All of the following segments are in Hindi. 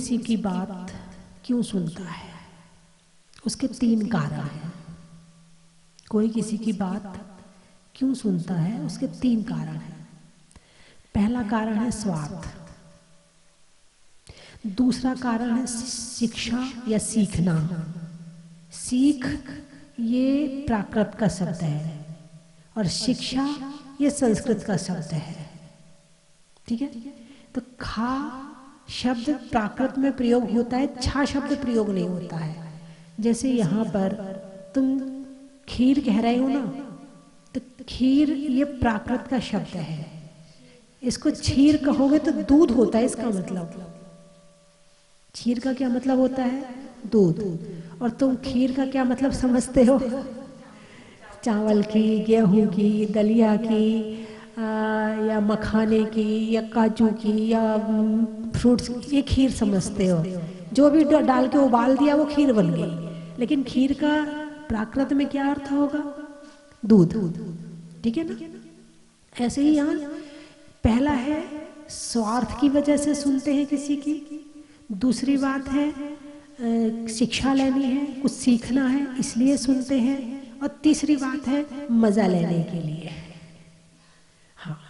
किसी की बात क्यों सुनता है? उसके तीन कारण हैं। कोई किसी की बात क्यों सुनता है? उसके तीन कारण हैं। पहला कारण है स्वार्थ। दूसरा कारण है शिक्षा या सीखना। सीख ये प्राकृत का शब्द है और शिक्षा ये संस्कृत का शब्द है। ठीक है? तो खा शब्द प्राकृत में प्रयोग होता है छा शब्द प्रयोग नहीं होता है। जैसे यहाँ पर तुम खीर कह रहे हो ना तो खीर ये प्राकृत का शब्द है। इसको छीर कहोगे तो दूध होता है इसका मतलब। खीर का क्या मतलब होता है? दूध। और तुम खीर का क्या मतलब समझते हो? चावल की गेहूँ की दलिया की आ, या मखाने की या काजू की या फ्रूट्स ये खीर समझते हो। जो भी डाल के उबाल दिया, वो खीर बन गई। लेकिन खीर का प्राकृत में क्या अर्थ होगा? दूध। ठीक है ना? ऐसे ही यहाँ पहला है, स्वार्थ की वजह से सुनते हैं किसी की। दूसरी बात है शिक्षा लेनी है, कुछ सीखना है, इसलिए सुनते हैं। और तीसरी बात है, मज़ा लेने के लिए। हाँ।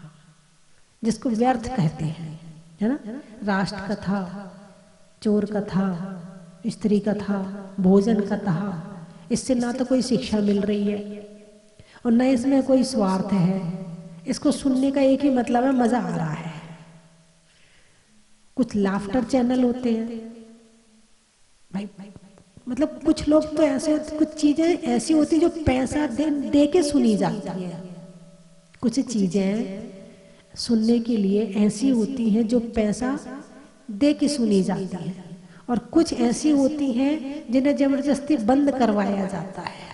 जिसको व्यर्थ कहते हैं। है ना? राष्ट्र कथा चोर कथा स्त्री कथा भोजन कथा इससे ना तो कोई शिक्षा मिल रही है और न इसमें कोई स्वार्थ है। इसको सुनने का एक ही मतलब है, मज़ा आ रहा है। कुछ लाफ्टर चैनल होते हैं। भाई मतलब कुछ लोग तो ऐसे, कुछ चीज़ें ऐसी होती जो पैसा दे दे के सुनी जाती है। कुछ चीज़ें सुनने के लिए ऐसी होती हैं जो पैसा दे के सुनी जाती है। और कुछ ऐसी होती हैं जिन्हें ज़बरदस्ती बंद करवाया जाता है।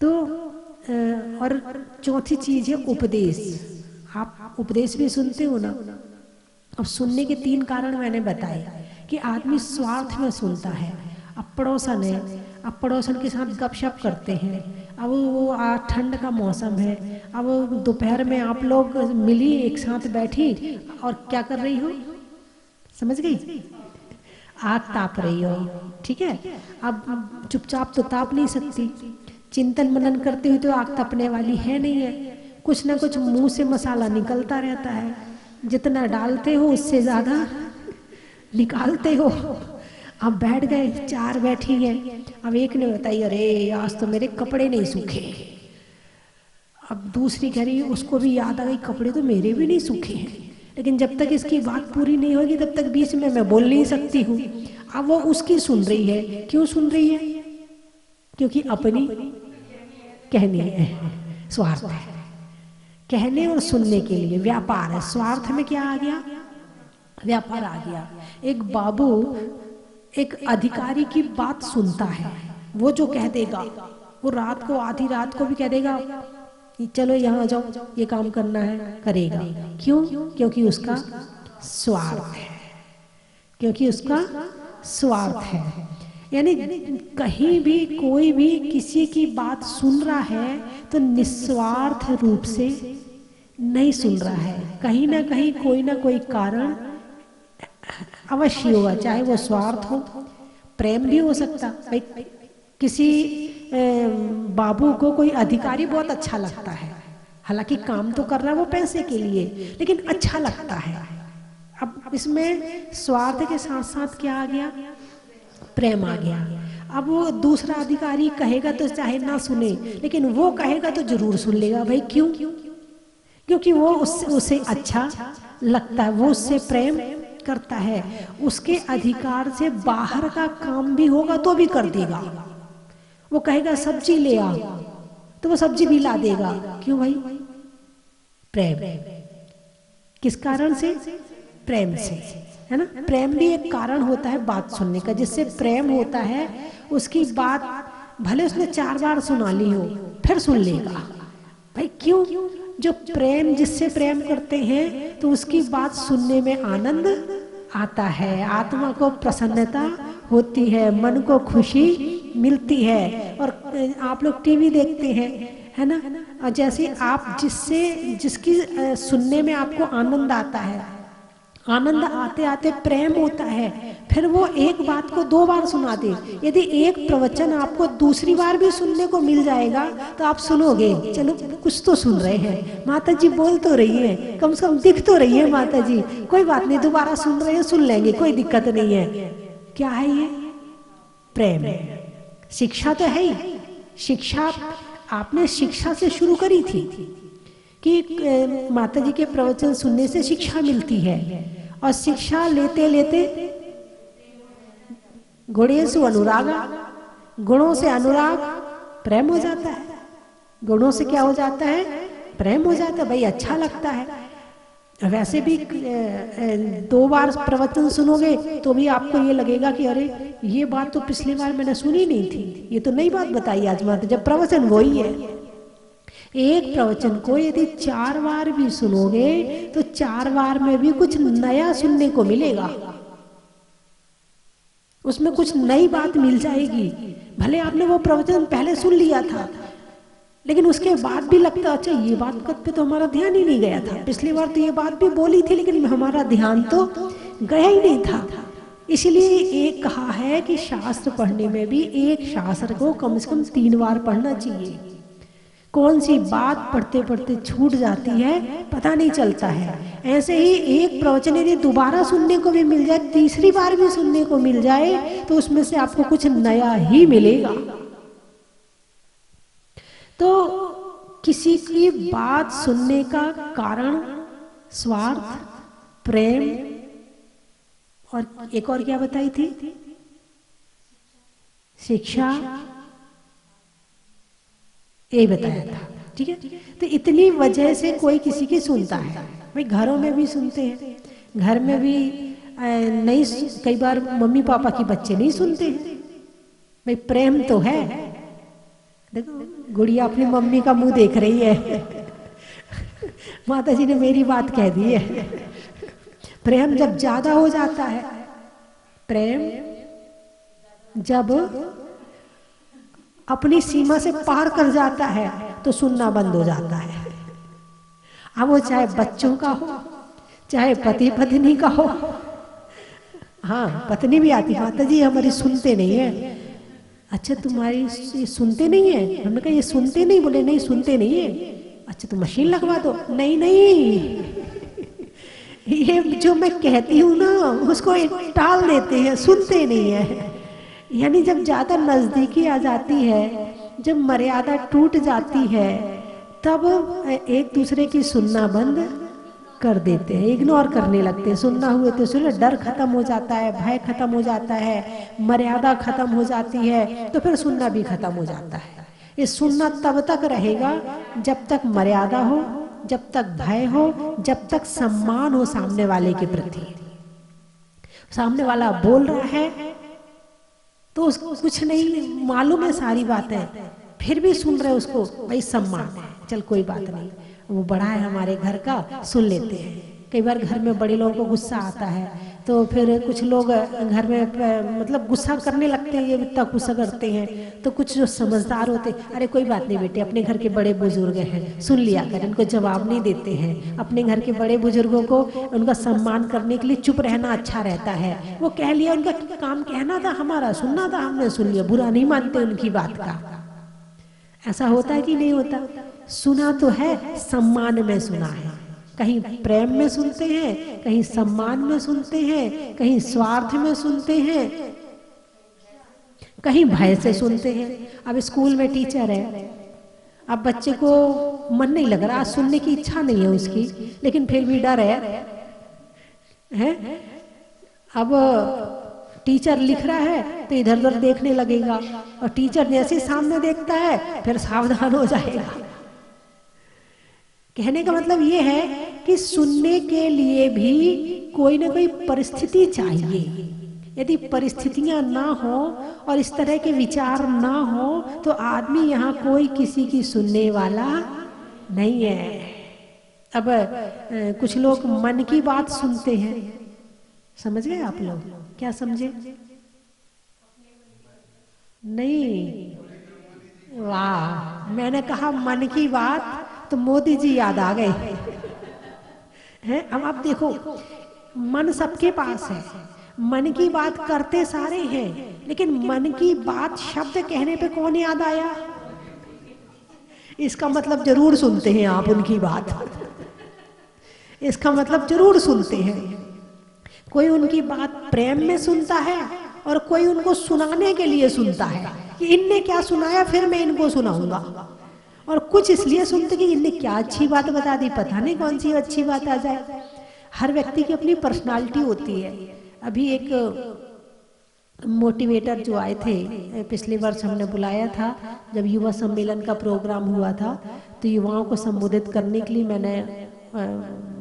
तो और चौथी चीज़ है उपदेश। आप उपदेश भी सुनते हो ना? अब सुनने के तीन कारण मैंने बताए कि आदमी स्वार्थ में सुनता है। अब पड़ोसन है। अब पड़ोसन के साथ गपशप करते हैं। अब वो ठंड का मौसम है। अब दोपहर में आप लोग मिली, एक साथ बैठी, और क्या कर रही हो? समझ गई? आग ताप रही हो। ठीक है? अब चुपचाप तो ताप नहीं सकती। चिंतन मनन करते हुए तो आग तपने वाली है नहीं है। कुछ ना कुछ मुँह से मसाला निकलता रहता है। जितना डालते हो, उससे ज़्यादा निकालते हो। अब बैठ गए, चार बैठी है। अब एक ने बताई, अरे, आज तो मेरे कपड़े नहीं सूखे। अब दूसरी कह रही, उसको भी याद आ गई, कपड़े तो मेरे भी नहीं सूखे हैं। लेकिन जब तक इसकी बात पूरी नहीं होगी, तब तक बीच में मैं बोल नहीं सकती हूँ। अब वो उसकी सुन रही है। क्यों सुन रही है? क्योंकि अपनी कहनी है, स्वार्थ है। कहने और सुनने के लिए व्यापार है। स्वार्थ में क्या आ गया? व्यापार आ गया। एक बाबू एक अधिकारी की बात सुनता है। वो जो कह देगा, वो रात को, आधी रात को भी कह देगा चलो यहाँ जाओ, ये काम करना है, करेगा। क्यों? क्योंकि उसका स्वार्थ है। क्योंकि उसका स्वार्थ है। यानी कहीं भी कोई भी किसी की बात सुन रहा है तो निस्वार्थ रूप से नहीं सुन रहा है। कहीं ना कहीं कोई ना कोई कारण अवश्य होगा, चाहे वो स्वार्थ हो, प्रेम भी हो सकता। भाई, किसी बाबू को कोई अधिकारी बहुत अच्छा लगता है। हालाँकि काम तो कर रहा है वो पैसे के लिए, लेकिन अच्छा लगता है। अब इसमें स्वार्थ के साथ साथ क्या आ गया? प्रेम आ गया। अब वो दूसरा अधिकारी कहेगा तो चाहे ना सुने, लेकिन वो कहेगा तो ज़रूर सुन लेगा। भाई, क्यों? क्योंकि वो उससे, उसे अच्छा लगता है, वो उससे प्रेम करता है, उसके अधिकार से बाहर का काम भी होगा तो भी कर देगा। वो कहेगा, सब्ज़ी ले आ। तो वो सब्ज़ी भी ला देगा। क्यों भाई? प्रेम। किस कारण से? प्रेम से। है ना? प्रेम भी एक कारण होता है बात सुनने का। जिससे प्रेम होता है, उसकी बात भले उसने चार बार सुना ली हो, फिर सुन लेगा। भाई, क्यों? जो प्रेम, जिससे प्रेम करते हैं तो उसकी बात सुनने में आनंद आता है। आत्मा को प्रसन्नता होती है, मन को खुशी मिलती है। और आप लोग टीवी देखते हैं, है ना? जैसे आप जिससे, जिसकी सुनने में आपको आनंद आता है। आनंद आते आते प्रेम होता है। फिर वो एक बात को दो बार सुना दे। यदि एक प्रवचन आपको दूसरी बार भी सुनने को मिल जाएगा तो आप सुनोगे। चलो, कुछ तो सुन रहे हैं। माता जी बोल तो रही है। कम से कम दिख तो रही है माता जी कोई बात नहीं, दोबारा सुन रहे हैं, सुन लेंगे। कोई दिक्कत नहीं है। क्या है ये? प्रेम। शिक्षा तो है ही। शिक्षा आपने शिक्षा से शुरू करी थी। कि माता जी के प्रवचन सुनने से शिक्षा मिलती है। और शिक्षा लेते लेते गुणेशु अनुराग, गुणों से अनुराग प्रेम हो जाता है। गुणों से क्या हो जाता है? प्रेम हो जाता है। भाई अच्छा लगता है। वैसे भी दो बार प्रवचन सुनोगे तो भी आपको ये लगेगा कि अरे, ये बात तो पिछली बार मैंने सुनी नहीं थी। ये तो नई बात बताई आज माता जब प्रवचन वही है। एक प्रवचन को यदि चार बार भी सुनोगे तो चार बार में भी कुछ नया सुनने को मिलेगा। उसमें कुछ नई बात मिल जाएगी। भले आपने वो प्रवचन पहले सुन लिया था, लेकिन उसके बाद भी लगता अच्छा ये बात पे तो हमारा ध्यान ही नहीं गया था। पिछली बार तो ये बात भी बोली थी, लेकिन हमारा ध्यान तो गया ही नहीं था। इसलिए एक कहा है कि शास्त्र पढ़ने में भी एक शास्त्र को कम से कम तीन बार पढ़ना चाहिए। कौन सी बात पढ़ते पढ़ते छूट जाती है, पता नहीं चलता है। ऐसे ही एक प्रवचन यदि दोबारा सुनने को भी मिल जाए, तीसरी बार भी सुनने को मिल जाए तो उसमें से आपको कुछ नया ही मिलेगा। तो किसी की बात सुनने का कारण स्वार्थ, प्रेम, और एक और क्या बताई थी? शिक्षा। ये बताया था, ठीक है? तो इतनी वजह से कोई किसी की सुनता है। भाई, घरों में भी सुनते हैं। घर में भी नहीं कई बार मम्मी पापा की बच्चे नहीं सुनते हैं। भाई, प्रेम तो है। देखो, गुड़िया अपनी मम्मी का मुँह देख रही है। माता जी ने मेरी बात कह दी है। प्रेम जब ज़्यादा हो जाता है, प्रेम जब अपनी सीमा से पार कर जाता है तो सुनना बंद हो जाता है। अब वो चाहे बच्चों का हो, चाहे पति पत्नी का हो हाँ पत्नी भी आती माता जी हमारी सुनते नहीं है। अच्छा तुम्हारी ये सुनते नहीं है? हमने कहा, ये सुनते नहीं, बोले, नहीं, सुनते नहीं है। अच्छा तुम मशीन लगवा दो। नहीं नहीं। ये जो मैं कहती हूँ ना, उसको टाल देते हैं, सुनते नहीं है। यानी जब ज़्यादा नजदीकी आ जाती है, जब मर्यादा टूट जाती है, तब एक दूसरे की सुनना बंद कर देते हैं इग्नोर करने लगते हैं। सुनना हुए तो सुनो डर खत्म हो जाता है, भय खत्म हो जाता है, मर्यादा खत्म हो जाती है तो फिर सुनना भी खत्म हो जाता है। ये सुनना तब तक रहेगा जब तक मर्यादा हो, जब तक भय हो, जब तक सम्मान हो सामने वाले के प्रति। सामने वाला बोल रहा है तो उसको कुछ नहीं, मालूम है सारी बातें। फिर भी सुन रहे उसको, भाई सम्मान। चल, कोई बात नहीं। वो बड़ा है हमारे घर का, सुन लेते हैं। कई बार घर में बड़े लोगों को गुस्सा आता है। तो फिर कुछ लोग घर में मतलब गुस्सा करने लगते हैं, ये इतना गुस्सा करते हैं। तो कुछ जो समझदार होते अरे, कोई बात नहीं बेटे, अपने घर के बड़े बुज़ुर्ग हैं, सुन लिया कर, इनको जवाब नहीं देते हैं। अपने घर के बड़े बुज़ुर्गों को उनका सम्मान करने के लिए चुप रहना अच्छा रहता है। वो कह लिया, उनका काम कहना था हमारा, सुनना था हमने, सुन लिया, बुरा नहीं मानते उनकी बात का। ऐसा होता है कि नहीं होता? सुना तो है, सम्मान में सुना है। कहीं प्रेम में सुनते हैं, कहीं सम्मान में सुनते हैं, कहीं स्वार्थ में सुनते हैं, कहीं भय से सुनते हैं। अब स्कूल में टीचर है, अब बच्चे को मन नहीं लग रहा, सुनने की इच्छा नहीं है उसकी, लेकिन फिर भी डर है, हैं? अब टीचर लिख रहा है तो इधर उधर देखने लगेगा, और टीचर जैसे सामने देखता है, फिर सावधान हो जाएगा। कहने का मतलब ये है कि सुनने के लिए भी कोई ना कोई परिस्थिति चाहिए। यदि परिस्थितियाँ ना हो और इस तरह के विचार ना हो तो आदमी यहाँ कोई किसी की सुनने वाला नहीं है। अब कुछ लोग मन की बात सुनते हैं। समझ गए आप लोग? क्या समझे? नहीं। वाह, मैंने कहा मन की बात तो मोदी जी याद आ गए। हैं, अब आप देखो, मन सबके पास है। मन की बात करते सारे हैं, लेकिन मन की बात शब्द कहने पे कौन याद आया? इसका मतलब ज़रूर सुनते हैं आप उनकी बात। इसका मतलब ज़रूर सुनते हैं। कोई उनकी बात प्रेम में सुनता है और कोई उनको सुनाने के लिए सुनता है कि इनने क्या सुनाया, फिर मैं इनको सुनाऊँगा। और कुछ इसलिए सुनते कि इनने क्या अच्छी बात बता दी, पता नहीं कौन सी अच्छी बात आ जाए। हर व्यक्ति की अपनी पर्सनालिटी होती है। अभी एक मोटिवेटर जो आए थे, पिछले वर्ष हमने बुलाया था, जब युवा सम्मेलन का प्रोग्राम हुआ था तो युवाओं को संबोधित करने के लिए मैंने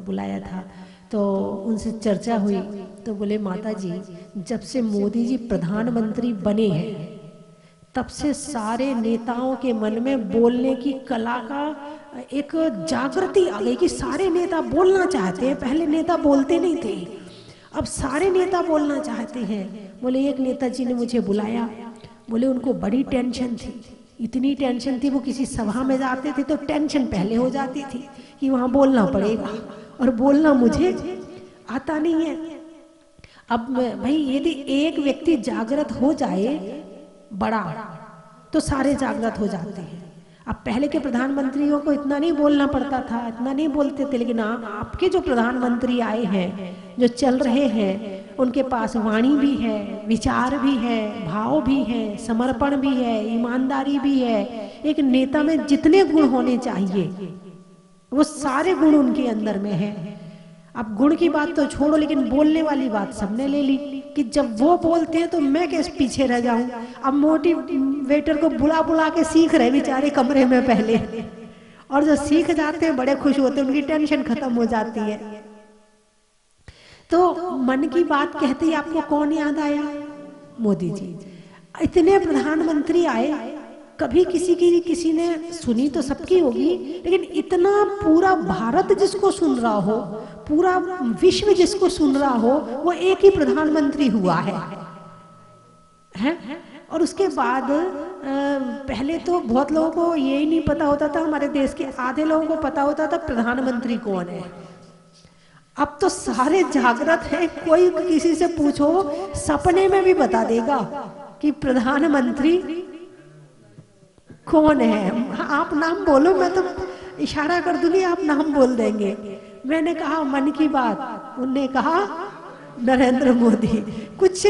बुलाया था। तो उनसे चर्चा हुई तो बोले माता जी जब से मोदी जी प्रधानमंत्री बने हैं तब से सारे नेताओं के मन में बोलने की कला का एक जागृति आ गई कि सारे नेता बोलना चाहते हैं। पहले नेता बोलते नहीं थे। अब सारे नेता बोलना चाहते हैं। बोले, एक नेताजी ने मुझे बुलाया। बोले, उनको बड़ी टेंशन थी। इतनी टेंशन थी, वो किसी सभा में जाते थे तो टेंशन पहले हो जाती थी कि वहाँ बोलना पड़ेगा और बोलना मुझे आता नहीं है। अब भाई, यदि एक व्यक्ति जागृत हो जाए बड़ा। तो सारे जागृत हो जाते हैं। अब पहले के प्रधानमंत्रियों को इतना नहीं बोलना पड़ता था, इतना नहीं बोलते थे, लेकिन आप आपके जो प्रधानमंत्री आए हैं, जो चल रहे हैं, उनके पास वाणी भी है, विचार भी है, भाव भी है, समर्पण भी है, ईमानदारी भी है। एक नेता में जितने गुण होने चाहिए, वो सारे गुण उनके अंदर में है। अब गुण की बात तो छोड़ो, लेकिन बोलने वाली बात सबने ले ली कि जब वो बोलते हैं तो मैं कैसे पीछे रह जाऊँ? अब मोटिवेटर को बुला बुला के सीख रहे बेचारे कमरे में पहले। और जो सीख जाते हैं, बड़े खुश होते हैं, उनकी टेंशन खत्म हो जाती है। तो मन की बात कहते ही आपको कौन याद आया? मोदी जी। इतने प्रधानमंत्री आए कभी किसी की किसी ने सुनी तो सबकी होगी, लेकिन इतना पूरा भारत जिसको सुन रहा हो, पूरा विश्व जिसको सुन रहा हो, वो एक ही प्रधानमंत्री हुआ है। हैं? और उसके बाद पहले तो बहुत लोगों को ये ही नहीं पता होता था, हमारे देश के आधे लोगों को पता होता था प्रधानमंत्री कौन है। अब तो सारे जागृत हैं, कोई किसी से पूछो, सपने में भी बता देगा कि प्रधानमंत्री कौन है? आप नाम बोलो, मैं तो इशारा कर दूँगी, आप नाम बोल देंगे। मैंने कहा, मन की बात। उनने कहा, नरेंद्र मोदी, कुछ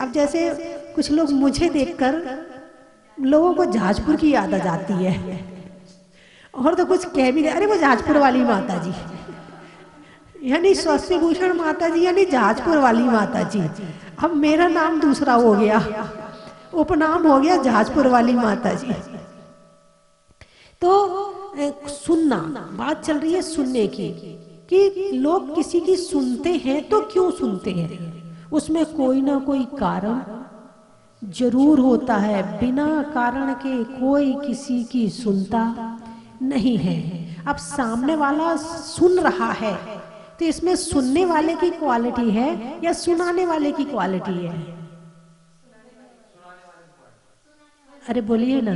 अब जैसे कुछ लोग मुझे देखकर लोगों को जाजपुर की याद आ जाती है। और तो कुछ कह भी अरे वो जाजपुर वाली माता जी यानी स्वस्ति भूषण माता जी यानी जाजपुर वाली माता जी अब मेरा नाम दूसरा हो गया, उपनाम हो गया जाजपुर वाली माता जी तो सुनना, बात चल रही है सुनने की, कि लोग किसी की सुनते हैं तो क्यों सुनते हैं? उसमें कोई ना कोई कारण ज़रूर होता है, बिना कारण के कोई किसी की सुनता नहीं है। अब सामने वाला सुन रहा है तो इसमें सुनने वाले की क्वालिटी है या सुनाने वाले की क्वालिटी है? अरे बोलिए ना।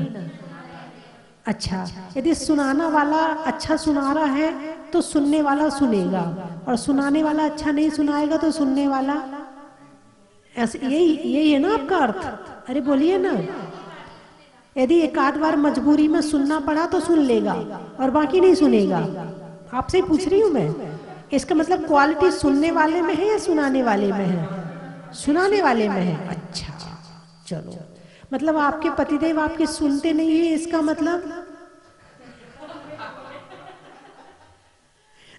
अच्छा यदि सुनाना वाला अच्छा सुना रहा है तो सुनने वाला सुनेगा। और सुनाने वाला अच्छा नहीं सुनाएगा तो सुनने वाला ऐसे यही यही है ना आपका अर्थ? अरे बोलिए ना। यदि एक आध बार मजबूरी में सुनना पड़ा तो सुन लेगा, और बाकी नहीं सुनेगा। आपसे पूछ रही हूँ मैं। इसका मतलब क्वालिटी सुनने वाले में है या सुनाने वाले में है? सुनाने वाले में है। अच्छा चलो। मतलब आपके पतिदेव आपके सुनते नहीं है, इसका मतलब?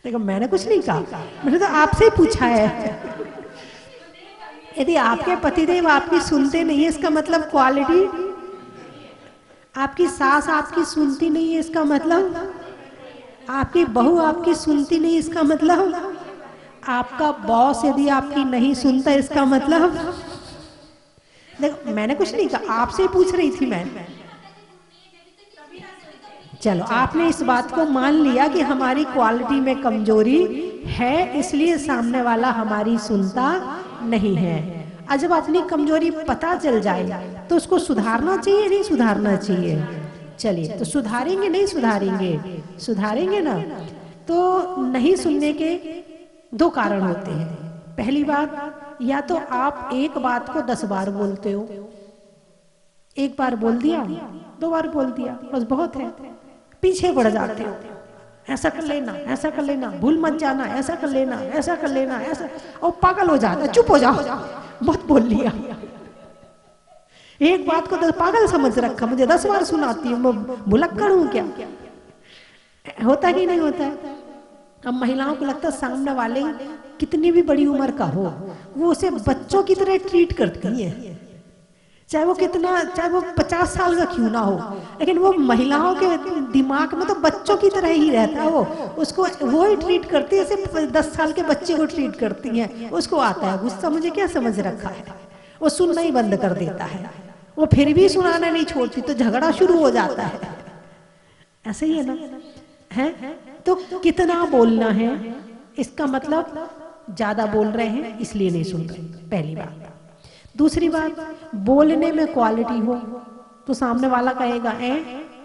देखो, मैंने कुछ नहीं कहा। मैंने तो आपसे ही पूछा है। यदि आपके पतिदेव आपकी सुनते नहीं है, इसका मतलब क्वालिटी आपकी सास आपकी सुनती नहीं है, इसका मतलब? आपकी बहू आपकी सुनती नहीं, इसका मतलब? आपका बॉस यदि आपकी नहीं सुनता, इसका मतलब? देखो मैंने कुछ नहीं कहा आपसे ही पूछ रही थी मैं। चलो आपने इस बात को मान लिया कि हमारी क्वालिटी में कमज़ोरी है इसलिए सामने वाला हमारी सुनता नहीं है। और जब अपनी कमज़ोरी पता चल जाए तो उसको सुधारना चाहिए नहीं सुधारना चाहिए। चलिए तो सुधारेंगे नहीं सुधारेंगे सुधारेंगे ना तो नहीं सुनने के दो कारण होते हैं। पहली बात या तो आप एक बात को दस बार बोलते हो। एक बार बोल दिया, दो बार बोल दिया, बस बहुत है। पीछे बढ़ जाते हो। ऐसा कर लेना, ऐसा कर लेना, भूल मत जाना, ऐसा कर लेना, ऐसा कर लेना, ऐसा। और पागल हो जाता, चुप हो जाओ। बहुत बोल लिया। एक बात को तो पागल समझ रखा, मुझे दस बार सुनाती हूँ, मैं भुलक्कड़ हूँ क्या? होता कि नहीं होता? है अब महिलाओं को लगता है सामने वाले कितनी भी बड़ी उम्र का हो, वो उसे बच्चों की तरह ट्रीट करती है। चाहे वो कितना, चाहे वो पचास साल का क्यों ना हो, लेकिन वो महिलाओं के दिमाग में तो बच्चों की तरह ही रहता है। वो उसको वो ही ट्रीट करती है जैसे दस साल के बच्चे को ट्रीट करती हैं। उसको आता है गुस्सा मुझे क्या समझ रखा है? वो सुनना ही बंद कर देता है। वो फिर भी सुनाना नहीं छोड़ती तो झगड़ा शुरू हो जाता है। ऐसे ही है ना? है? तो कितना बोलना है? इसका मतलब ज़्यादा बोल रहे हैं, इसलिए नहीं सुन रहे पहली बात। दूसरी बात, बोलने में क्वालिटी हो तो सामने वाला कहेगा ए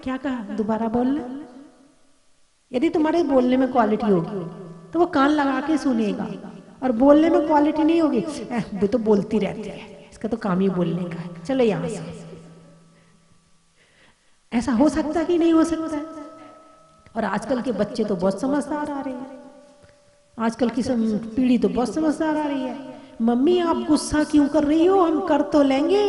क्या कहा? दोबारा बोलना? यदि तुम्हारे बोलने में क्वालिटी होगी तो वो कान लगा के सुनेगा और बोलने में क्वालिटी नहीं होगी वो तो बोलती रहती है, इसका तो काम ही बोलने का है। चलो यहाँ से। ऐसा हो सकता कि नहीं हो सकता? और आजकल के बच्चे तो बहुत समझदार आ रहे हैं। आजकल की पीढ़ी तो बहुत समझदार आ रही है। मम्मी, आप गुस्सा क्यों कर रही हो? हम कर तो लेंगे।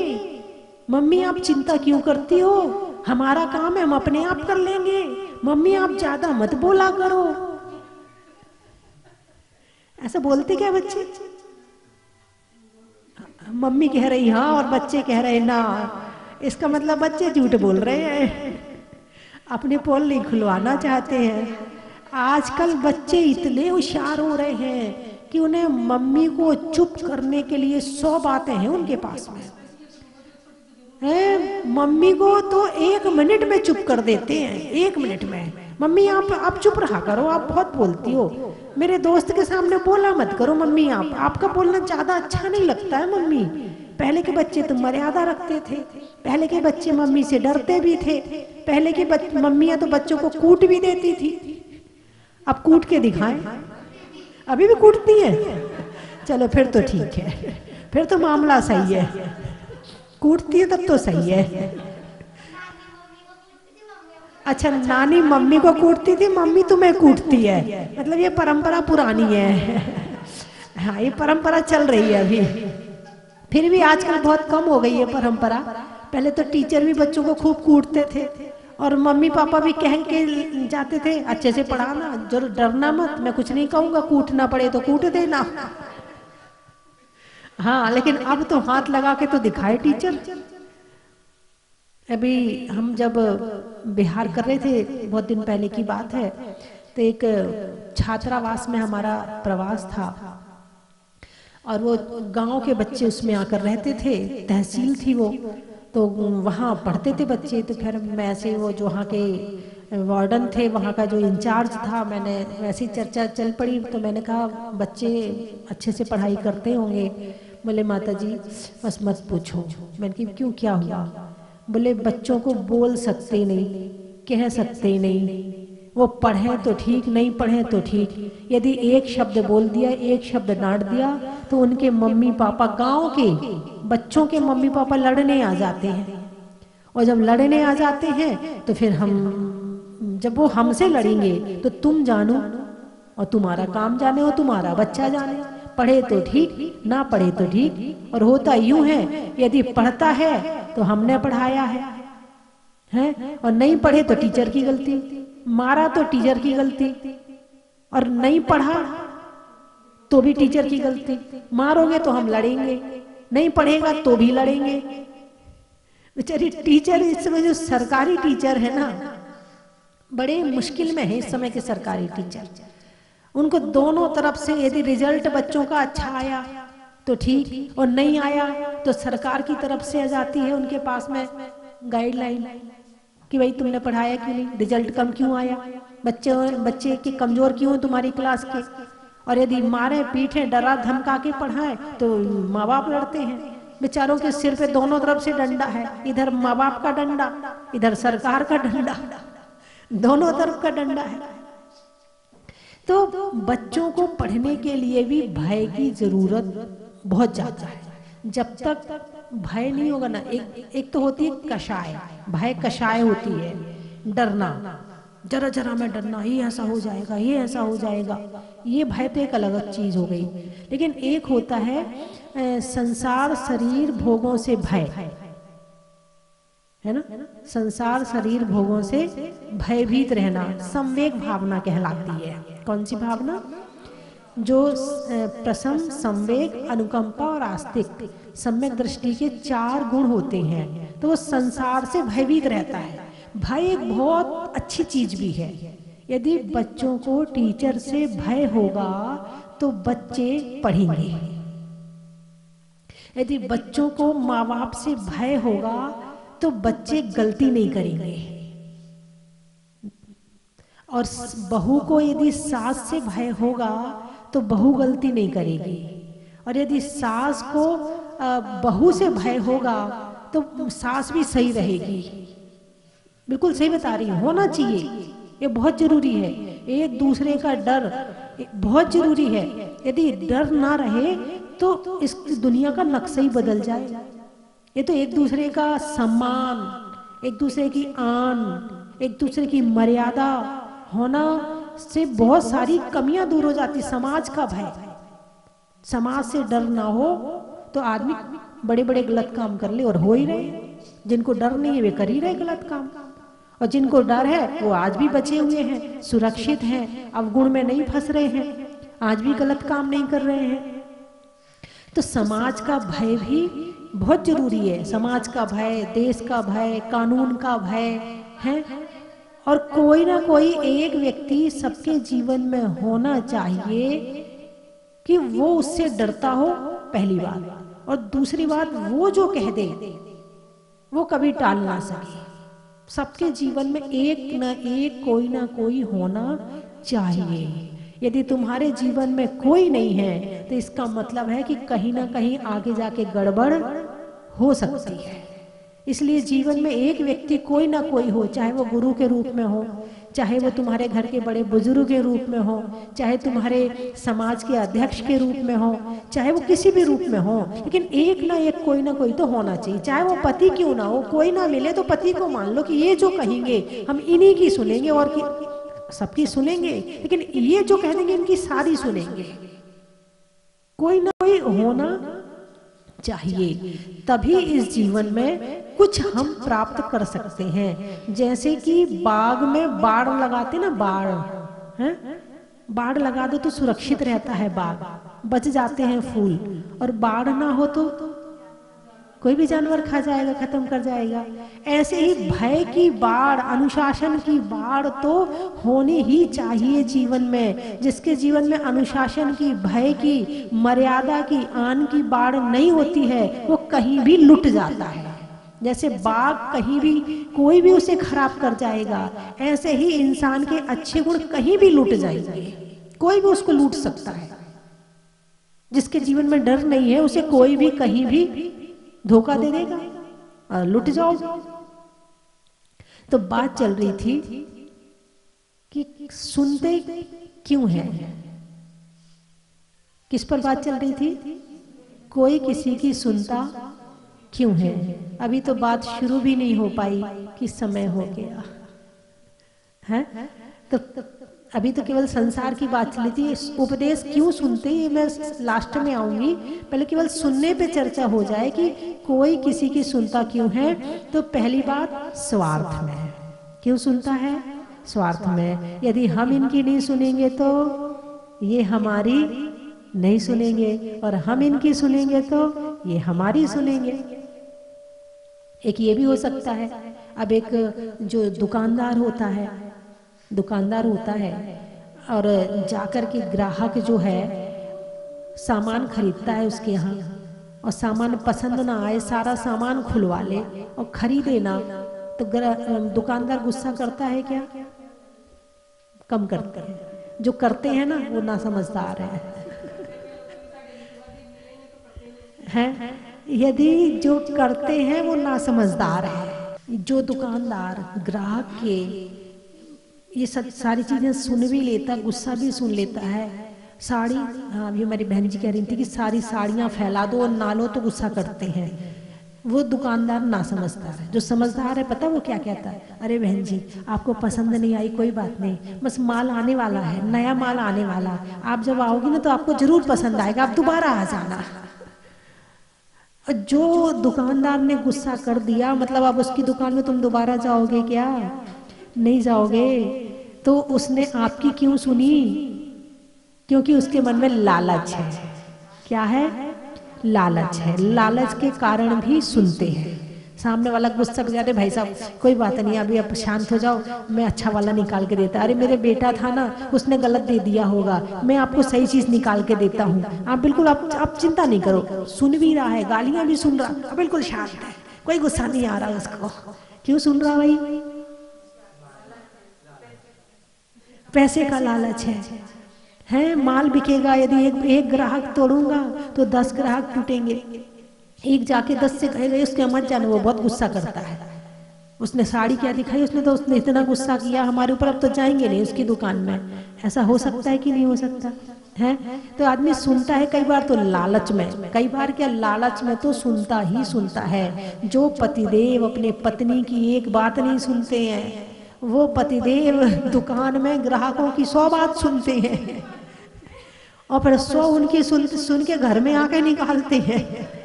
मम्मी, आप चिंता क्यों करती हो? हमारा काम है, हम अपने आप कर लेंगे। मम्मी, आप ज़्यादा मत बोला करो। ऐसा बोलते क्या बच्चे? मम्मी कह रही हाँ और बच्चे कह रहे, ना। इसका मतलब बच्चे झूठ बोल रहे हैं। अपने पोल नहीं खुलवाना चाहते हैं। आजकल बच्चे इतने होशियार हो रहे हैं कि उन्हें मम्मी को चुप करने के लिए सौ बातें हैं उनके पास में। है? मम्मी को तो एक मिनट में चुप कर देते हैं, एक मिनट में। मम्मी, आप आप चुप रहा करो, आप बहुत बोलती हो। मेरे दोस्त के सामने बोला मत करो, मम्मी, आप, आपका बोलना ज़्यादा अच्छा नहीं लगता है, मम्मी। पहले के बच्चे तो मर्यादा रखते थे। पहले के बच्चे मम्मी से डरते भी थे। पहले की मम्मियाँ तो बच्चों को कूट भी देती थी। अब कूट के दिखाएँ। अभी भी कूटती है। चलो, फिर तो ठीक है। फिर तो मामला सही है। कूटती है तब तो सही है। अच्छा नानी मम्मी को कूटती थी, मम्मी तुम्हें कूटती है। मतलब ये परंपरा पुरानी है। हाँ ये परंपरा चल रही है अभी। फिर भी आजकल बहुत कम हो गई है परंपरा। पहले तो टीचर भी बच्चों को खूब कूटते थे। और मम्मी पापा भी कह के जाते थे, अच्छे से पढ़ाना, ज़रूर डरना मत, मैं कुछ नहीं कहूँगा, कूटना पड़े तो कूट देना। हाँ लेकिन अब तो हाथ लगा के तो दिखाए टीचर। अभी हम जब बिहार कर रहे थे, बहुत दिन पहले की बात है तो एक छात्रावास में हमारा प्रवास था। और वो गाँव के बच्चे उसमें आकर रहते थे, तहसील थी वो। तो वहाँ पढ़ते थे बच्चे तो फिर मैं ऐसे वो जो वहाँ के वार्डन थे, वहाँ का जो इंचार्ज था, मैंने वैसी चर्चा चल पड़ी तो मैंने कहा, बच्चे अच्छे से पढ़ाई करते होंगे। बोले माता जी बस मत पूछो। मैंने कि क्यों, क्या हुआ? बोले, बच्चों को बोल सकते नहीं, कह सकते नहीं। वो पढ़े तो ठीक, नहीं पढ़े तो ठीक। यदि एक शब्द बोल दिया, एक शब्द डांट दिया तो उनके मम्मी पापा गाँव के बच्चों के मम्मी पापा लड़ने आ जाते हैं। और जब लड़ने आ जाते हैं तो फिर हम, जब वो हमसे लड़ेंगे तो तुम जानो, और तुम्हारा काम जाने और तुम्हारा बच्चा जाने। पढ़े तो ठीक, ना पढ़े तो ठीक। और होता यूँ है, यदि पढ़ता है तो हमने पढ़ाया है। हैं? और नहीं पढ़े तो टीचर की गलती। मारा तो टीचर की गलती और नहीं पढ़ा तो भी टीचर की गलती। मारोगे तो हम लड़ेंगे, नहीं पढ़ेगा तो भी लड़ेंगे। बेचारी टीचर इस समय जो सरकारी टीचर है ना, बड़े मुश्किल में है इस समय के सरकारी टीचर। उनको दोनों तरफ़ से यदि रिज़ल्ट बच्चों का अच्छा आया तो ठीक, और नहीं आया तो सरकार की तरफ़ से आ जाती है उनके पास में। गाइडलाइन। कि भाई तुमने पढ़ाया क्यों नहीं? रिज़ल्ट कम क्यों आया? बच्चे बच्चे के कमज़ोर क्यों तुम्हारी क्लास के? और यदि मारे पीठे डरा धमका के पढ़ाए तो माँ बाप लड़ते हैं। बेचारों के सिर पे दोनों तरफ़ से डंडा है। इधर माँ बाप का डंडा, इधर सरकार का डंडा। दोनों तरफ़ का डंडा है। तो बच्चों को पढ़ने के लिए भी भय की ज़रूरत बहुत ज़्यादा है। जब तक भय नहीं होगा ना। एक एक तो होती है कषाय। भय कषाय होती है। डरना। जरा जरा मैं डरना, ये ऐसा हो जाएगा, ये ऐसा हो जाएगा। ये भय तो एक अलग चीज़ हो गई। लेकिन एक होता है संसार, शरीर, भोगों से भय। है ना? संसार, शरीर, भोगों से भयभीत रहना। संवेग भावना कहलाती है। कौन सी भावना? जो प्रसम संवेग, अनुकंपा और आस्तिक सम्यक दृष्टि के चार गुण होते हैं तो वो संसार से भयभीत रहता है। भय एक बहुत अच्छी चीज़ भी है। यदि बच्चों को टीचर से भय होगा तो बच्चे पढ़ेंगे। यदि बच्चों को माँ बाप से भय होगा तो बच्चे गलती नहीं करेंगे। और बहू को यदि सास से भय होगा तो बहू गलती नहीं करेगी। और यदि सास को बहू से भय होगा तो सास भी सही रहेगी। बिल्कुल सही बता रही होना चाहिए। ये बहुत ज़रूरी है। एक दूसरे का डर बहुत ज़रूरी है। यदि डर ना रहे तो इस दुनिया का नक्शा ही बदल जाए। ये तो एक दूसरे का सम्मान, एक दूसरे की आन, एक दूसरे की मर्यादा, होना से बहुत सारी कमियाँ दूर हो जाती, समाज का भय। समाज से डर ना हो तो आदमी बड़े बड़े गलत काम कर ले और हो ही रहे। जिनको डर नहीं है, वे कर ही रहे गलत काम। और जिनको डर है, वो आज भी बचे हुए हैं, सुरक्षित हैं अवगुण में नहीं फंस रहे हैं, आज भी गलत काम नहीं कर रहे हैं। तो समाज का भय भी बहुत ज़रूरी है। समाज का भय, देश का भय, कानून का भय, है? और कोई ना कोई एक व्यक्ति सबके जीवन में होना चाहिए कि वो उससे डरता हो पहली बात। और दूसरी बात, वो जो कह दे, वो कभी टाल ना सके। सबके जीवन में एक ना एक कोई ना कोई होना चाहिए। यदि तुम्हारे जीवन में कोई नहीं है तो इसका मतलब है कि कहीं ना कहीं आगे जाके गड़बड़ हो सकती है। इसलिए जीवन में एक व्यक्ति कोई ना कोई हो चाहे वो गुरु के रूप में हो चाहे वो तुम्हारे घर के बड़े बुज़ुर्ग के रूप में हो चाहे तुम्हारे समाज के अध्यक्ष के रूप में हो चाहे वो किसी भी रूप में हो लेकिन एक ना एक कोई ना कोई तो होना चाहिए चाहे वो पति क्यों ना हो कोई ना मिले तो पति को मान लो कि ये जो कहेंगे हम इन्हीं की सुनेंगे और सबकी सुनेंगे लेकिन ये जो कह देंगे इनकी सारी सुनेंगे। कोई ना कोई होना चाहिए तभी इस जीवन में कुछ हम प्राप्त कर सकते हैं। जैसे कि बाग में बाढ़ लगाते ना बाढ़, है? बाढ़ लगा दो तो सुरक्षित रहता है बाग। बच जाते हैं फूल। और बाढ़ ना हो तो कोई भी जानवर खा जाएगा, खत्म कर जाएगा। ऐसे ही भय की बाढ़, अनुशासन की बाढ़ तो होनी ही चाहिए जीवन में, जिसके जीवन में अनुशासन की, भय की, मर्यादा की, आन की बाढ़ नहीं होती है, वो कहीं भी लुट जाता है। जैसे बाघ कहीं भी कोई भी उसे खराब कर जाएगा ऐसे ही इंसान के अच्छे गुण कहीं भी लुट जाएँगे। कोई भी उसको लूट सकता है। जिसके जीवन में डर नहीं है उसे कोई भी कहीं भी धोखा दे देगा। और लुट जाओ। तो बात चल रही थी कि सुनते क्यों है? किस पर बात चल रही थी? कोई किसी की सुनता क्यों है? अभी तो बात शुरू भी नहीं हो पाई कि समय हो गया। है? तो अभी तो केवल संसार की बात चली थी। उपदेश क्यों सुनते ये मैं लास्ट में आऊँगी। पहले केवल सुनने पे चर्चा हो जाए कि कोई किसी की सुनता क्यों है? तो पहली बात, स्वार्थ में। है क्यों सुनता है? स्वार्थ में। यदि हम इनकी नहीं सुनेंगे तो ये हमारी नहीं सुनेंगे। और हम इनकी सुनेंगे तो ये हमारी सुनेंगे। एक ये भी हो सकता है। अब एक जो दुकानदार होता है, दुकानदार होता है और जाकर के ग्राहक जो है, सामान खरीदता है उसके यहाँ और सामान पसंद ना आए, सारा सामान खुलवा ले और खरीदे ना तो दुकानदार गुस्सा करता है क्या? कम करते हैं। जो करते हैं ना, वो ना समझदार है। हैं? यदि जो करते हैं वो ना समझदार है। जो दुकानदार, ग्राहक के ये सब सारी चीज़ें सुन भी लेता गुस्सा भी सुन लेता है। साड़ी हाँ अभी हमारी बहन जी कह रही थी कि सारी साड़ियाँ फैला दो और ना लो तो गुस्सा करते हैं। वो दुकानदार ना समझदार है। जो समझदार है, पता वो क्या कहता है? अरे बहन जी, आपको पसंद नहीं आई, कोई बात नहीं। बस माल आने वाला है, नया माल आने वाला आप जब आओगी ना तो आपको ज़रूर पसंद आएगा। आप दोबारा आ जाना। जो दुकानदार ने गुस्सा कर दिया मतलब अब उसकी दुकान में तुम दोबारा जाओगे क्या? नहीं जाओगे? तो उसने आपकी क्यों सुनी? क्योंकि उसके मन में लालच है। क्या है? लालच है। लालच के कारण भी सुनते हैं। सामने वाला गुस्सा जाते भाई साहब, कोई बात नहीं, अभी आप शांत हो जाओ, मैं अच्छा वाला निकाल के देता। अरे मेरे बेटा था ना, उसने गलत दे दिया होगा, मैं आपको सही चीज़ निकाल के देता हूँ। आप बिल्कुल, आप आप चिंता नहीं करो, सुन भी रहा है, गालियाँ भी सुन रहा बिल्कुल शांत है, कोई गुस्सा नहीं आ रहा उसको। क्यों सुन रहा भाई? पैसे का लालच है। है, माल बिकेगा, यदि एक एक ग्राहक तोड़ूँगा तो दस ग्राहक टूटेंगे। एक जाके दस से कहेगा उसके मत जाने वो बहुत गुस्सा करता है। उसने साड़ी क्या दिखाई? उसने तो उसने इतना गुस्सा किया, हमारे ऊपर अब तो जाएँगे नहीं उसकी दुकान में। ऐसा हो सकता है कि नहीं हो सकता? है? तो आदमी सुनता है, कई बार तो लालच में, कई बार क्या लालच में तो सुनता ही सुनता है। जो पतिदेव अपने पत्नी की एक बात नहीं सुनते हैं, वो पतिदेव दुकान में ग्राहकों की सौ बात सुनते हैं। और फिर सौ उनकी सुन सुन के घर में आके निकालते हैं।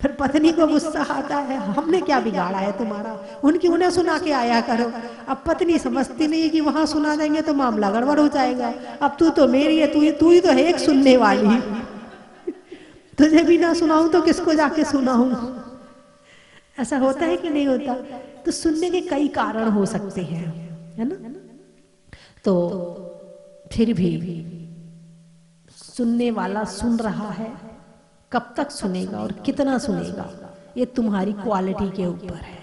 फिर पत्नी को गुस्सा आता है, हमने क्या बिगाड़ा है तुम्हारा? उनकी उन्हें सुना के आया करो। अब पत्नी समझती नहीं कि वहाँ सुना देंगे तो मामला गड़बड़ हो जाएगा। अब तू तो मेरी है, तू ही तू ही तो है एक सुनने वाली। तुझे भी ना सुनाऊं तो किसको जाके सुनाऊं? ऐसा होता है कि नहीं होता? तो सुनने के कई कारण हो सकते हैं, है ना? तो फिर भी सुनने वाला सुन रहा है कब तक सुनेगा और कितना सुनेगा? ये तुम्हारी क्वालिटी के ऊपर है।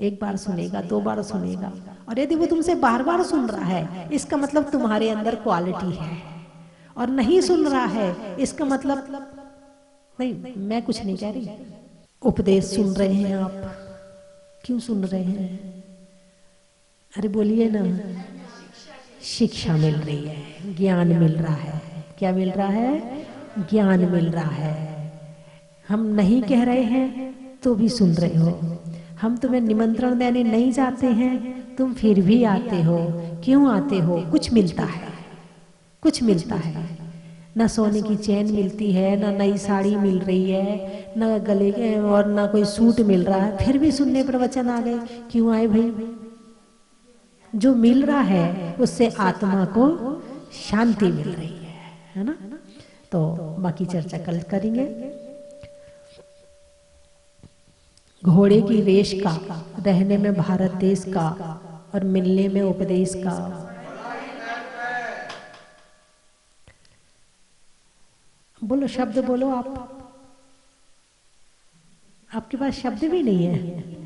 एक बार सुनेगा, दो बार सुनेगा। और यदि वो तुमसे बार बार सुन रहा है, इसका मतलब तुम्हारे अंदर क्वालिटी है। और नहीं सुन रहा है, इसका मतलब नहीं, मैं कुछ नहीं कह रही। उपदेश सुन रहे हैं आप। क्यों सुन रहे हैं? अरे बोलिए ना। शिक्षा मिल रही है, ज्ञान मिल रहा है। क्या मिल रहा है? ज्ञान मिल रहा है। हम नहीं कह रहे हैं तो भी सुन रहे हो। हम तुम्हें निमंत्रण देने नहीं जाते हैं, तुम फिर भी आते हो। क्यों आते हो? कुछ मिलता है। कुछ मिलता है। न सोने की चैन मिलती है, न नई साड़ी मिल रही है, न गले के और न कोई सूट मिल रहा है। फिर भी सुनने पर वचन आ गए, क्यों आए भाई? जो मिल रहा है, उससे आत्मा को शांति मिल रही है है ना? तो बाकी चर्चा कल करेंगे। घोड़े की रेश का, रहने में भारत देश का और मिलने में उपदेश का। बोलो, शब्द बोलो आप। आपके पास शब्द भी नहीं है।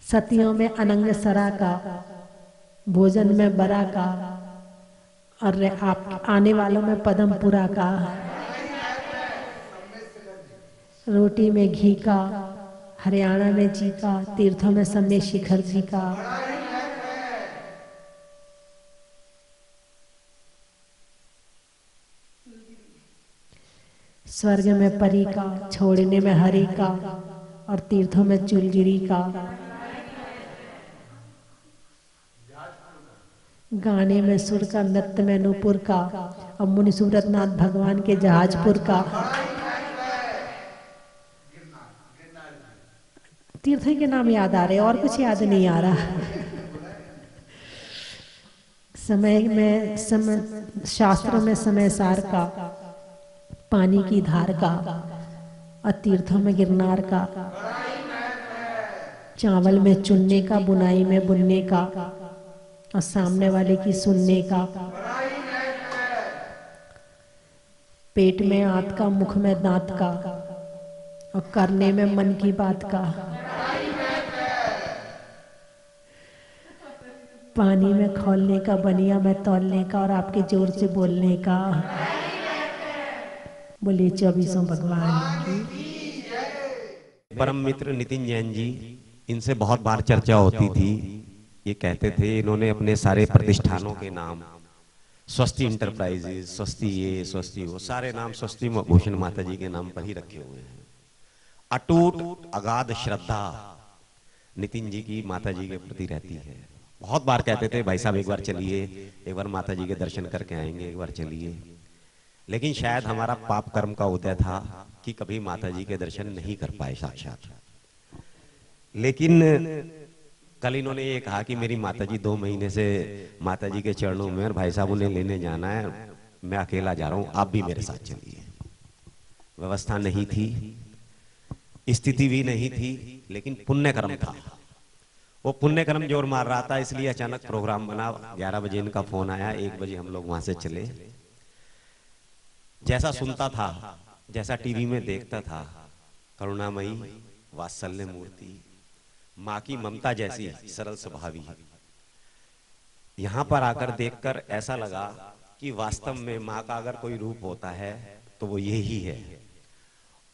सतियों में अनंग सरा का, भोजन में बरा का और आप आने वालों में पदमपुरा का। रोटी में घी का, हरियाणा में जी का, तीर्थों में समय शिखर जी का। स्वर्ग में परी का, छोड़ने में हरि का, और तीर्थों में चुलगिरी का। गाने में सुर का नृत्य में नूपुर का और मुनि सूरतनाथ भगवान के जहाजपुर का। तीर्थ के नाम याद आ रहे और कुछ याद नहीं आ रहा। समय में, समय, शास्त्रों में समय सार का, पानी की धार का और तीर्थों में गिरनार का, चावल में चुनने का, बुनाई में बुनने का और सामने वाले की सुनने का। पेट में आत का, मुख में दांत का और करने में मन की बात का। पानी में खोलने का, बनिया में तोलने का और आपके ज़ोर से बोलने का। बोलिए, चौबीसों भगवान परम मित्र नितिन जैन जी, इनसे बहुत बार चर्चा होती थी। ये कहते थे, इन्होंने अपने सारे प्रतिष्ठानों के नाम, स्वस्ति इंटरप्राइजेज स्वस्ति ये, स्वस्ति वो, सारे नाम स्वस्ति भूषण माता जी के नाम पर ही रखे हुए हैं। अटूट अगाध श्रद्धा नितिन जी की माता जी के प्रति रहती है। बहुत बार कहते थे, भाई साहब, एक बार चलिए, एक बार माता जी के दर्शन करके आएँगे, एक बार चलिए। लेकिन शायद हमारा पाप कर्म का उदय था कि कभी माता जी के दर्शन नहीं कर पाए साक्षात। लेकिन कल इन्होंने ये कहा कि मेरी माता जी दो महीने से माता जी के चरणों में और भाई साहब उन्हें लेने जाना है। मैं अकेला जा रहा हूँ, आप भी मेरे साथ चलिए। व्यवस्था नहीं थी, स्थिति भी नहीं थी, लेकिन पुण्य कर्म था। वो पुण्य कर्म ज़ोर मार रहा था, इसलिए अचानक प्रोग्राम बना। ग्यारह बजे इनका फ़ोन आया, एक बजे हम लोग वहाँ से चले। जैसा सुनता था, जैसा टीवी में देखता था, करुणामयी वात्सल्य मूर्ति। माँ की ममता जैसी सरल स्वभावी। है यहाँ पर आकर देखकर ऐसा लगा कि वास्तव में माँ का अगर कोई रूप होता है तो वो यही है।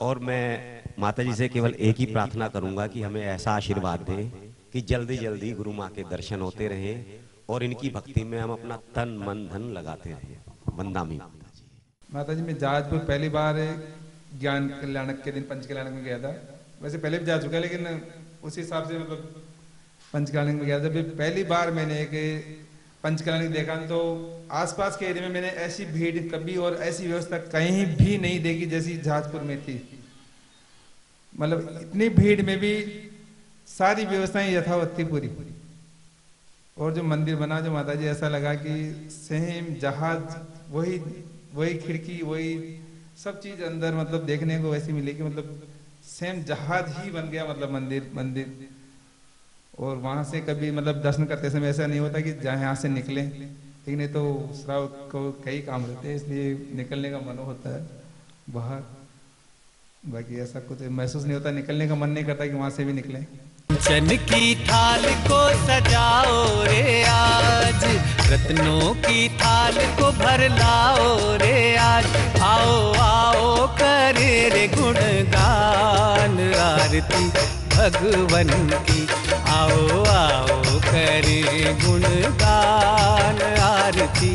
और मैं माता जी से केवल एक ही प्रार्थना करूँगा कि हमें ऐसा आशीर्वाद दें कि जल्दी जल्दी गुरु माँ के दर्शन होते रहें और इनकी भक्ति में हम अपना तन मन धन लगाते रहें। बंदामी माता जी। माता जी मैं जहाजपुर पहली बार ज्ञान कल्याणक के दिन पंच कल्याणक में गया था। वैसे पहले भी जा चुका लेकिन उस हिसाब से मतलब पंच कल्याणक में गया फिर पहली बार मैंने एक पंच कल्याणक देखा तो आसपास के एरिया में मैंने ऐसी भीड़ कभी और ऐसी व्यवस्था कहीं भी नहीं देखी जैसी जहाजपुर में थी। मतलब इतनी भीड़ में भी सारी व्यवस्थाएँ यथावत थी पूरी। और जो मंदिर बना, जो माता जी ऐसा लगा कि सेम जहाज़, वही वही खिड़की, वही सब चीज़ अंदर मतलब देखने को वैसी मिली कि मतलब सेम जहाज़ ही बन गया मतलब मंदिर मंदिर। और वहाँ से कभी मतलब दर्शन करते समय ऐसा नहीं होता कि जहाँ यहाँ से निकले। ठीक नहीं तो श्राव को कई काम रहते हैं, इसलिए निकलने का मन होता है बाहर। बाकी ऐसा कुछ महसूस नहीं होता, निकलने का मन नहीं करता कि वहाँ से भी निकले। चन की थाल को सजाओ रे आज, रत्नों की थाल को भर लाओ रे आज। आओ आओ, करे रे गुणगान आरती भगवन की। आओ आओ, करे गुणगान आरती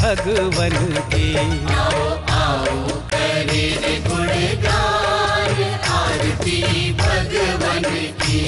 भगवन की। आओ आओ, करे गुणगान आरती भगवन की।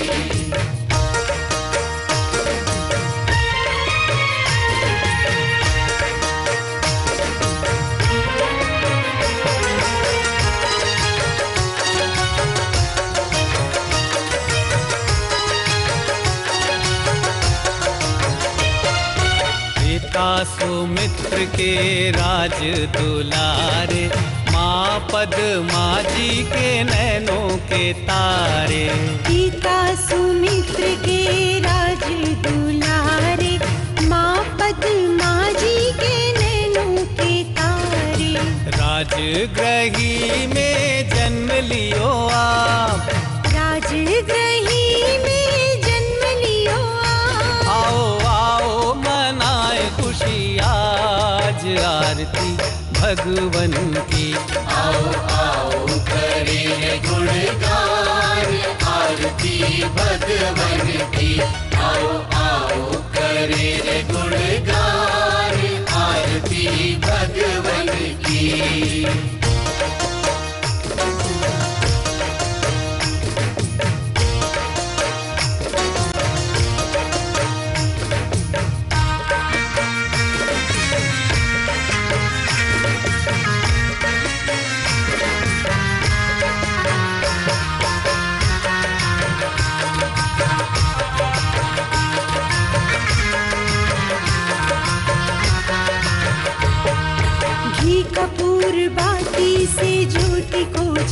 पिता सुमित्र के राज दुलारे माँ पद्मा जी के नैनों के तारे। पिता सुमित्र के राज दुलारे माँ पद्मा जी के नैनों के तारे। राजग्रही में जन्म लियो आप। राजग्रही में खुशी आज आरती भगवन की। आओ आओ, करें गुणगान, आरती भगवन की। आओ आओ, करें गुणगान, आरती भगवन की।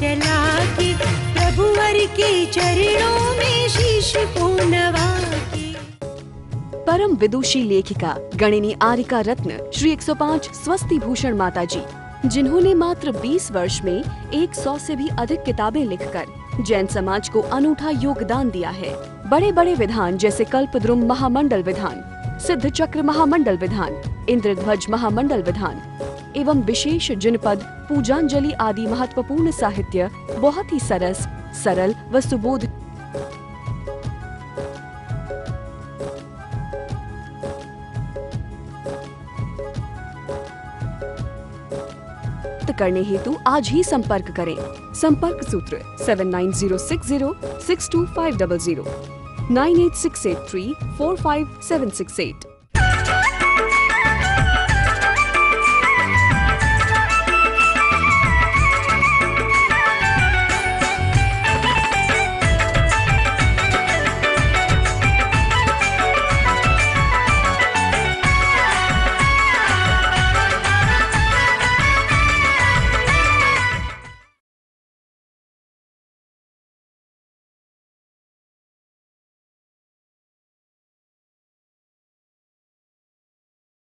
जला के प्रभुवर के चरणों में शीश को। नवा परम विदुषी लेखिका, गणिनी आरिका रत्न, श्री 105 स्वस्ति भूषण माता जी जिन्होंने मात्र 20 वर्ष में 100 से भी अधिक किताबें लिखकर जैन समाज को अनूठा योगदान दिया है। बड़े बड़े विधान, जैसे कल्पद्रुम महामंडल विधान सिद्ध चक्र महामंडल विधान, इंद्रध्वज महामंडल विधान एवं विशेष जनपद, पूजांजलि आदि महत्वपूर्ण साहित्य, बहुत ही सरस, सरल व सुबोध। करने हेतु आज ही संपर्क करें। संपर्क सूत्र seven nine zero six zero six two five double zero nine eight six eight three four five seven six eight